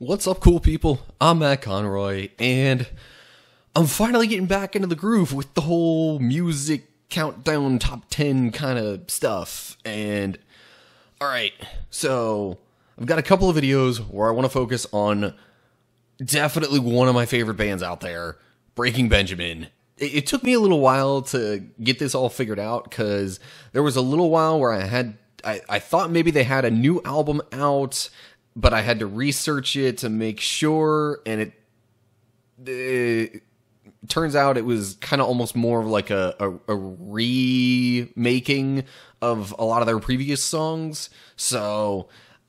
What's up, cool people? I'm Matt Conroy, and I'm finally getting back into the groove with the whole music countdown top 10 kind of stuff. And, alright, so I've got a couple of videos where I want to focus on definitely one of my favorite bands out there, Breaking Benjamin. It, it took me a little while to get this all figured out because there was a little while where I had I, I thought maybe they had a new album out, but I had to research it to make sure, and it, it turns out it was kind of almost more of like a, a, a remaking of a lot of their previous songs. So,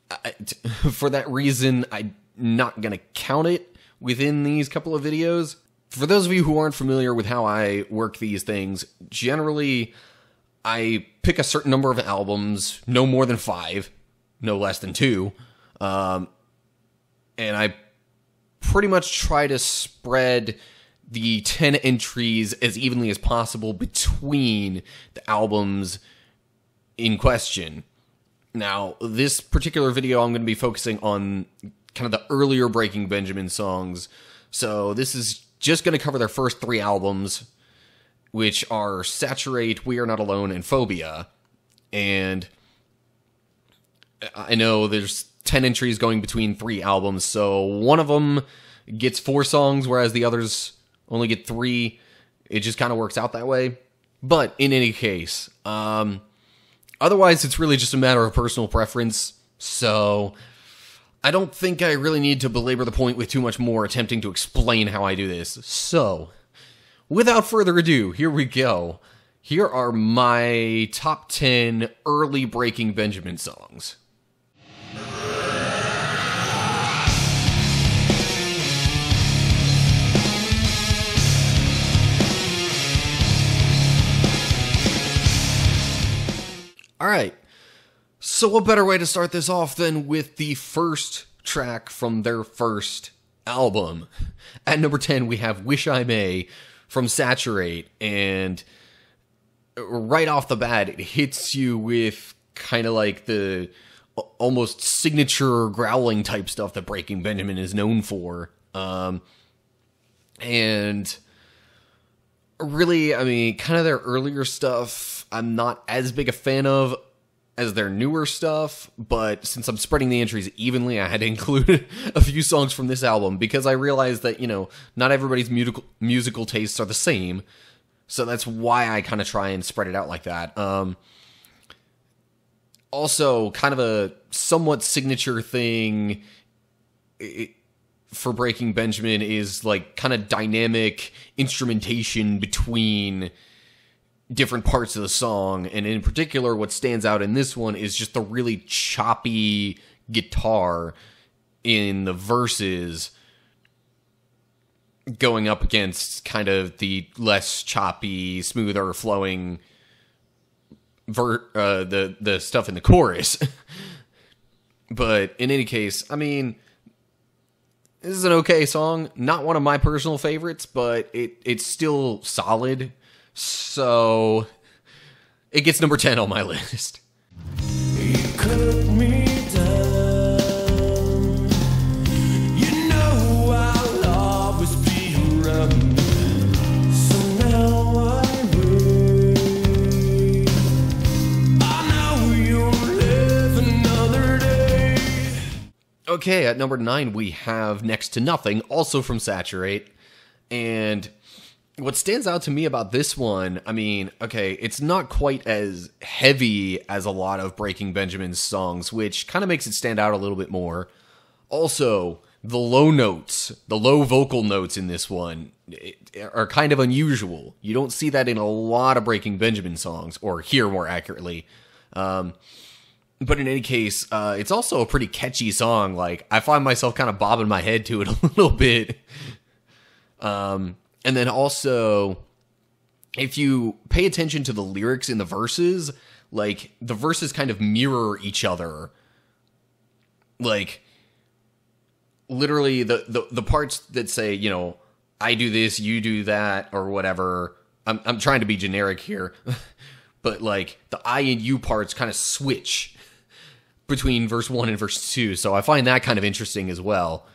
I, for that reason, I'm not gonna count it within these couple of videos. For those of you who aren't familiar with how I work these things, generally I pick a certain number of albums, no more than five, no less than two, um, and I pretty much try to spread the 10 entries as evenly as possible between the albums in question. Now, this particular video, I'm going to be focusing on kind of the earlier Breaking Benjamin songs. So, this is just going to cover their first three albums which are Saturate, We Are Not Alone, and Phobia. And I know there's 10 entries going between three albums, so one of them gets four songs, whereas the others only get three. It just kind of works out that way. But in any case, um, otherwise, it's really just a matter of personal preference. So I don't think I really need to belabor the point with too much more attempting to explain how I do this. So without further ado, here we go. Here are my top 10 early Breaking Benjamin songs. All right. So, what better way to start this off than with the first track from their first album? At number 10, we have Wish I May from Saturate, and right off the bat, it hits you with kind of like the almost signature growling type stuff that Breaking Benjamin is known for. Um, and really, I mean, kind of their earlier stuff, I'm not as big a fan of as their newer stuff, but since I'm spreading the entries evenly, I had to include a few songs from this album because I realized that, you know, not everybody's musical musical tastes are the same. So that's why I kind of try and spread it out like that. Um, also, kind of a somewhat signature thing it, for Breaking Benjamin is like kind of dynamic instrumentation between different parts of the song. And in particular, what stands out in this one is just the really choppy guitar in the verses going up against kind of the less choppy, smoother flowing ver- uh, the the stuff in the chorus. but in any case, I mean, this is an okay song. Not one of my personal favorites, but it it's still solid. So it gets number 10 on my list. Okay, at number nine, we have Next to Nothing, also from Saturate. And what stands out to me about this one, I mean, okay, it's not quite as heavy as a lot of Breaking Benjamin's songs, which kind of makes it stand out a little bit more. Also, the low notes, the low vocal notes in this one are kind of unusual. You don't see that in a lot of Breaking Benjamin songs, or hear more accurately. Um, but in any case, uh, it's also a pretty catchy song. Like I find myself kind of bobbing my head to it a little bit. Um, and then also, if you pay attention to the lyrics in the verses, like the verses kind of mirror each other. Like literally the, the the parts that say, you know, I do this, you do that, or whatever. I'm I'm trying to be generic here. but like the I and you parts kind of switch between verse one and verse two. So I find that kind of interesting as well.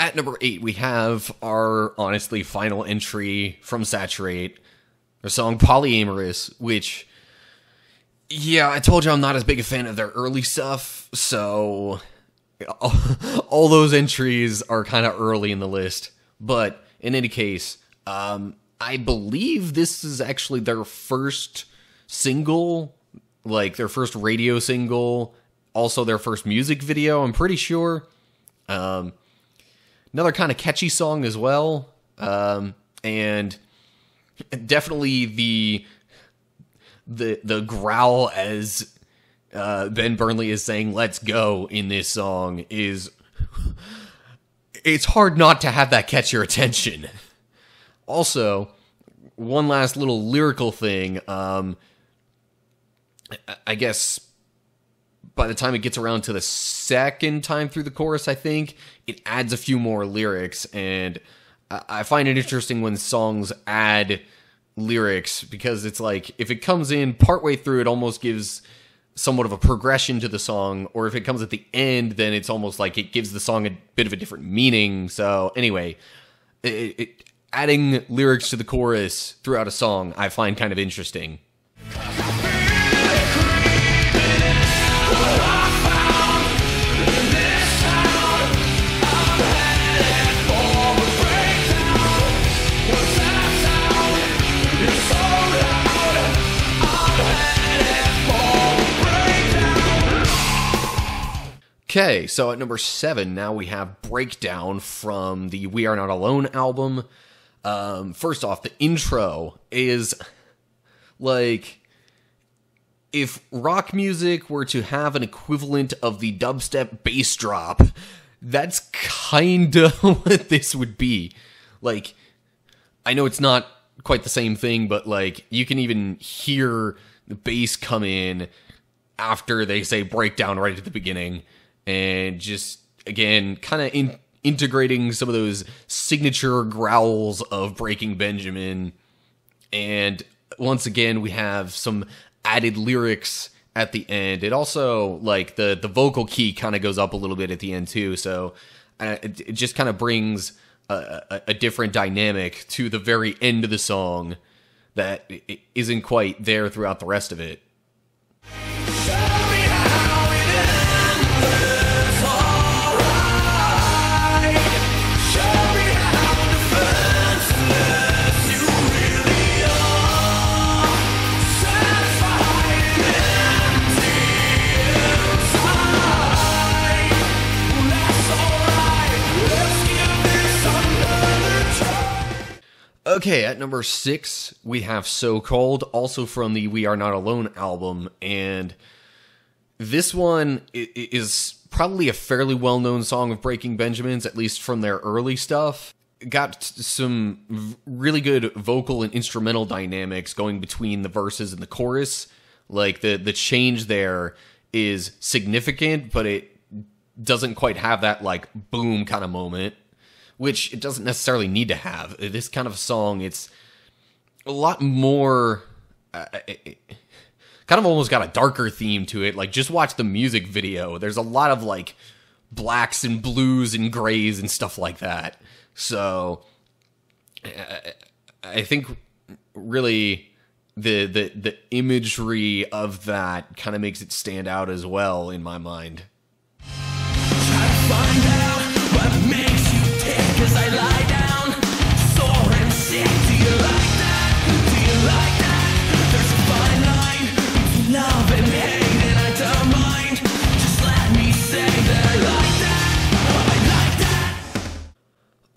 At number eight, we have our honestly final entry from Saturate, the song Polyamorous, which, yeah, I told you I'm not as big a fan of their early stuff, so all, all those entries are kind of early in the list. But in any case, um, I believe this is actually their first single, like their first radio single, also their first music video, I'm pretty sure. Um, another kind of catchy song as well. Um, and definitely the the the growl as uh, Ben Burnley is saying "Let's go" in this song is it's hard not to have that catch your attention. Also, one last little lyrical thing. Um, I guess by the time it gets around to the second time through the chorus, I think it adds a few more lyrics, and I find it interesting when songs add lyrics because it's like if it comes in partway through, it almost gives somewhat of a progression to the song, or if it comes at the end, then it's almost like it gives the song a bit of a different meaning. So anyway, it, it, adding lyrics to the chorus throughout a song, I find kind of interesting. Okay, so at number seven, now we have Breakdown from the We Are Not Alone album. Um, first off, the intro is like if rock music were to have an equivalent of the dubstep bass drop, that's kind of what this would be. Like, I know it's not quite the same thing, but like you can even hear the bass come in after they say breakdown right at the beginning and just again kind of in, integrating some of those signature growls of Breaking Benjamin. And once again, we have some added lyrics at the end. It also like the the vocal key kind of goes up a little bit at the end too, so uh, it, it, just kind of brings a, a, a, different dynamic to the very end of the song that isn't quite there throughout the rest of it. Okay, at number six, we have So Cold, also from the We Are Not Alone album. And this one is probably a fairly well known song of Breaking Benjamin's, at least from their early stuff. Got some really good vocal and instrumental dynamics going between the verses and the chorus. Like the, the change there is significant, but it doesn't quite have that like boom kind of moment which it doesn't necessarily need to have. This kind of song, it's a lot more. Uh, it, kind of almost got a darker theme to it. Like, just watch the music video. There's a lot of like blacks and blues and grays and stuff like that. So, uh, I think really the the the imagery of that kind of makes it stand out as well in my mind.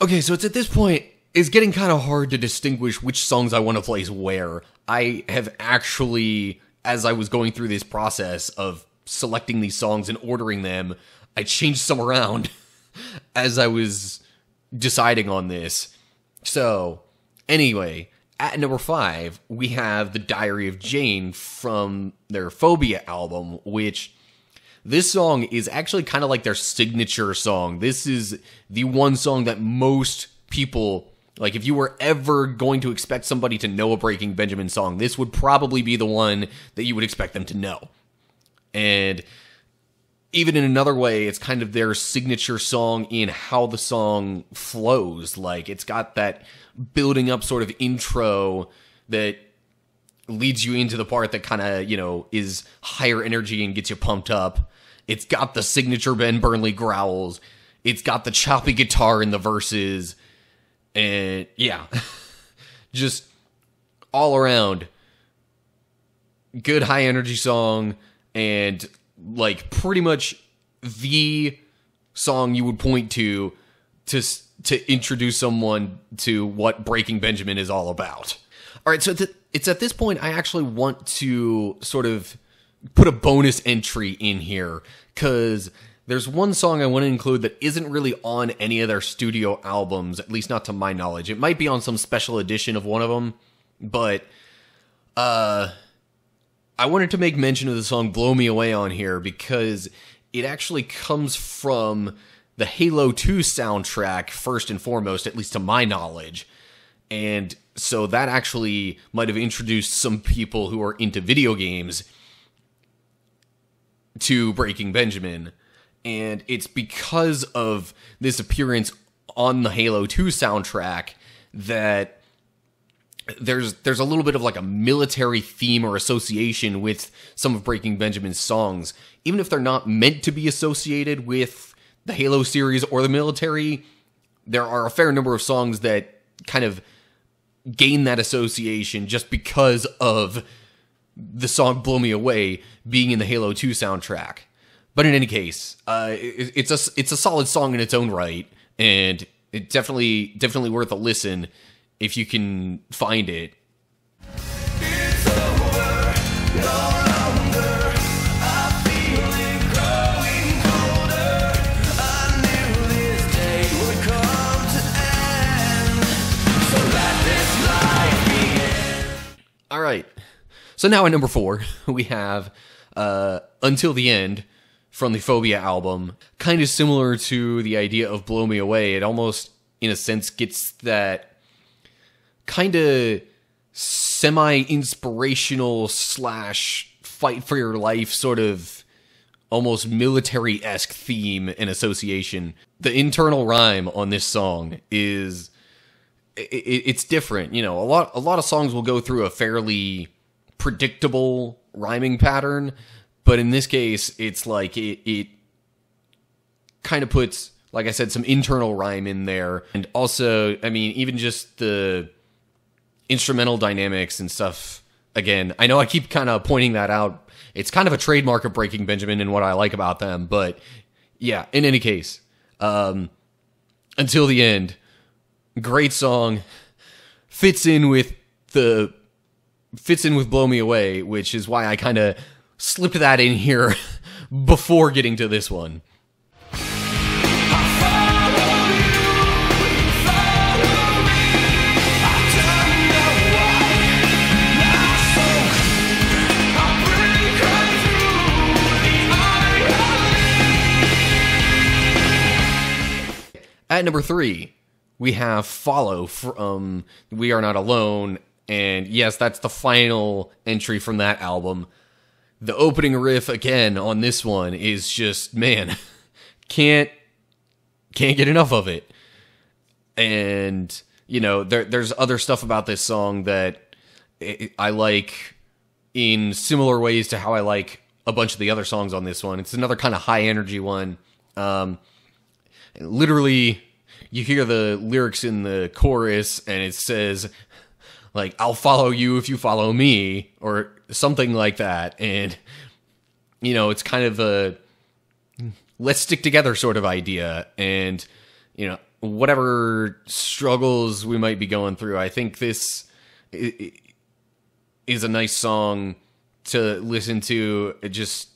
Okay, so it's at this point, it's getting kind of hard to distinguish which songs I want to place where. I have actually, as I was going through this process of selecting these songs and ordering them, I changed some around as I was deciding on this. So, anyway, at number five, we have The Diary of Jane from their Phobia album, which this song is actually kind of like their signature song. This is the one song that most people Like if you were ever going to expect somebody to know a Breaking Benjamin song, this would probably be the one that you would expect them to know. And even in another way, it's kind of their signature song in how the song flows. Like it's got that building up sort of intro that leads you into the part that kind of, you know, is higher energy and gets you pumped up. It's got the signature Ben Burnley growls. It's got the choppy guitar in the verses. And yeah, just all around good high energy song and like pretty much the song you would point to to to introduce someone to what Breaking Benjamin is all about. All right, so th- it's at this point I actually want to sort of put a bonus entry in here cuz there's one song I want to include that isn't really on any of their studio albums, at least not to my knowledge. It might be on some special edition of one of them, but uh I wanted to make mention of the song Blow Me Away on here because it actually comes from the Halo 2 soundtrack first and foremost, at least to my knowledge. And so that actually might have introduced some people who are into video games to Breaking Benjamin. And it's because of this appearance on the Halo 2 soundtrack that there's there's a little bit of like a military theme or association with some of Breaking Benjamin's songs, even if they're not meant to be associated with the Halo series or the military. There are a fair number of songs that kind of gain that association just because of the song "Blow Me Away" being in the Halo 2 soundtrack. But in any case, uh, it, it's a it's a solid song in its own right, and it definitely definitely worth a listen if you can find it. All right. So now at number four, we have uh, Until the End from the Phobia album. Kind of similar to the idea of Blow Me Away. It almost, in a sense, gets that kind of semi inspirational slash fight for your life sort of almost military esque theme and association. The internal rhyme on this song is it, it's different. You know, a lot a lot of songs will go through a fairly predictable rhyming pattern, but in this case, it's like it, it kind of puts, like I said, some internal rhyme in there, and also, I mean, even just the instrumental dynamics and stuff. Again, I know I keep kind of pointing that out. It's kind of a trademark of Breaking Benjamin and what I like about them, but yeah, in any case, um, until the end, great song, fits in with the fits in with Blow Me Away, which is why I kind of slipped that in here before getting to this one. At number three, we have Follow from We Are Not Alone. And yes, that's the final entry from that album. The opening riff again on this one is just, man, can't can't get enough of it. And you know, there there's other stuff about this song that I like in similar ways to how I like a bunch of the other songs on this one. It's another kind of high energy one. Um, literally you hear the lyrics in the chorus and it says like I'll follow you if you follow me or something like that. And you know it's kind of a let's stick together sort of idea. And you know whatever struggles we might be going through I think this is a nice song to listen to just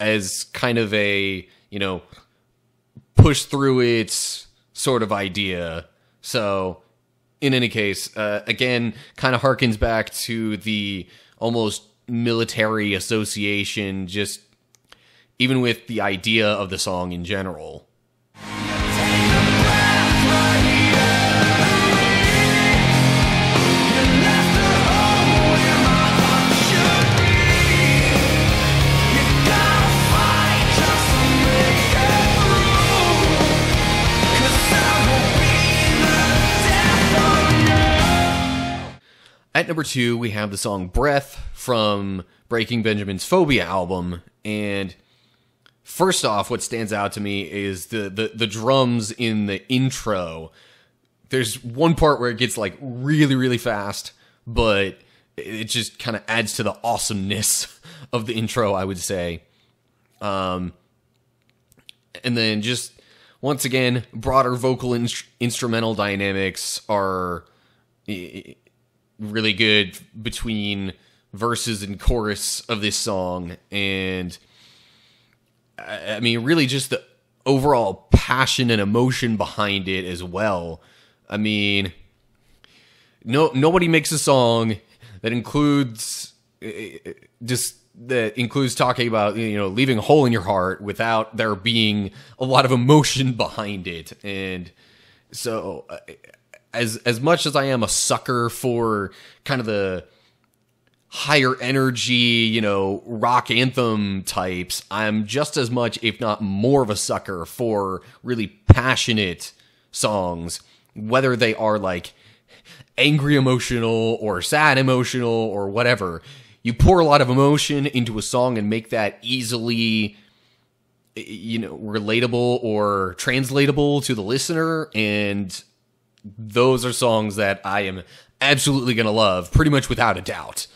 as kind of a you know push through its sort of idea. So, in any case, uh, again, kind of harkens back to the almost military association, just even with the idea of the song in general. Number two, we have the song Breath from Breaking Benjamin's Phobia album. And first off, what stands out to me is the, the, the drums in the intro. There's one part where it gets like really, really fast, but it just kind of adds to the awesomeness of the intro, I would say. Um, and then just once again, broader vocal in- instrumental dynamics are really good between verses and chorus of this song and I mean really just the overall passion and emotion behind it as well. I mean no nobody makes a song that includes uh, just that includes talking about you know leaving a hole in your heart without there being a lot of emotion behind it and so uh, as as much as I am a sucker for kind of the higher energy, you know, rock anthem types, I'm just as much, if not more of a sucker for really passionate songs, whether they are like angry emotional or sad emotional or whatever. You pour a lot of emotion into a song and make that easily you know relatable or translatable to the listener and those are songs that I am absolutely going to love, pretty much without a doubt.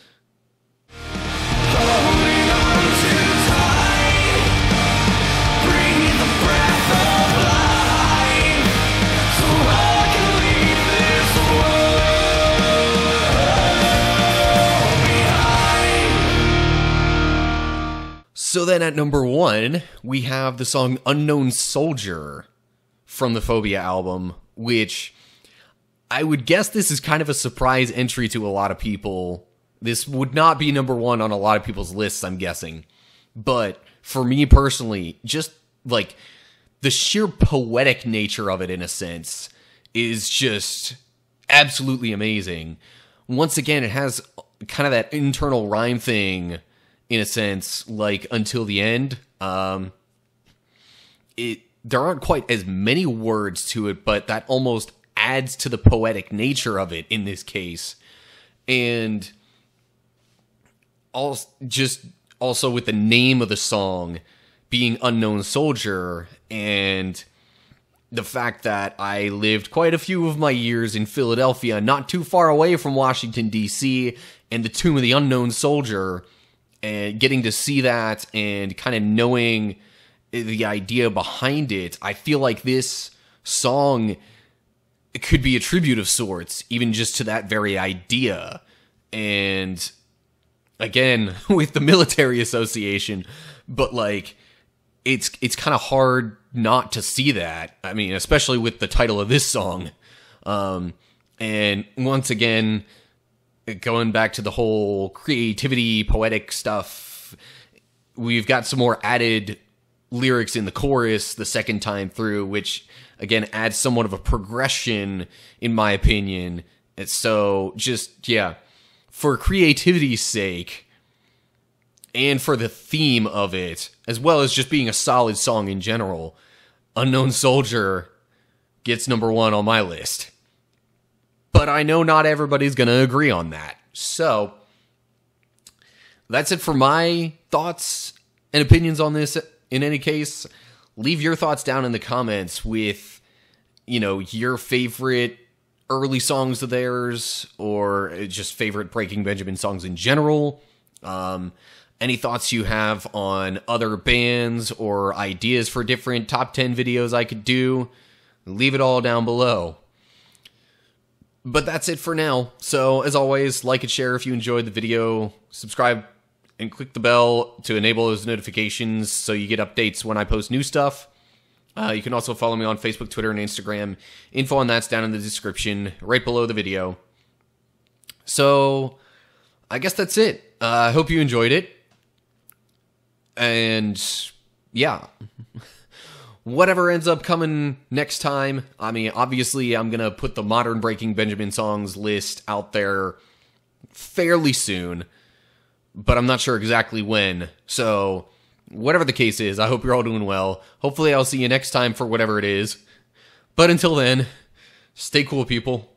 So then at number one, we have the song Unknown Soldier from the Phobia album, which I would guess this is kind of a surprise entry to a lot of people. This would not be number one on a lot of people's lists, I'm guessing. But for me personally, just like the sheer poetic nature of it, in a sense, is just absolutely amazing. Once again, it has kind of that internal rhyme thing, in a sense, like until the end. Um, it there aren't quite as many words to it, but that almost adds to the poetic nature of it in this case. And also just also with the name of the song being Unknown Soldier and the fact that I lived quite a few of my years in Philadelphia, not too far away from Washington, D.C., and the Tomb of the Unknown Soldier, and getting to see that and kind of knowing the idea behind it, I feel like this song it could be a tribute of sorts, even just to that very idea. And again, with the military association, but like it's it's kind of hard not to see that. I mean, especially with the title of this song. Um, and once again, going back to the whole creativity, poetic stuff, we've got some more added lyrics in the chorus the second time through, which again adds somewhat of a progression in my opinion. So just yeah, for creativity's sake and for the theme of it, as well as just being a solid song in general, Unknown Soldier gets number 1 on my list. But I know not everybody's going to agree on that. So that's it for my thoughts and opinions on this in any case, leave your thoughts down in the comments with, you know, your favorite early songs of theirs or just favorite Breaking Benjamin songs in general. Um, any thoughts you have on other bands or ideas for different top 10 videos I could do, leave it all down below. But that's it for now. So, as always, like and share if you enjoyed the video. Subscribe and click the bell to enable those notifications so you get updates when I post new stuff. Uh, you can also follow me on Facebook, Twitter, and Instagram. Info on that's down in the description, right below the video. So, I guess that's it. Uh, I hope you enjoyed it. And, yeah. Whatever ends up coming next time, I mean, obviously, I'm going to put the modern Breaking Benjamin songs list out there fairly soon but I'm not sure exactly when. So, whatever the case is, I hope you're all doing well. Hopefully, I'll see you next time for whatever it is. But until then, stay cool, people.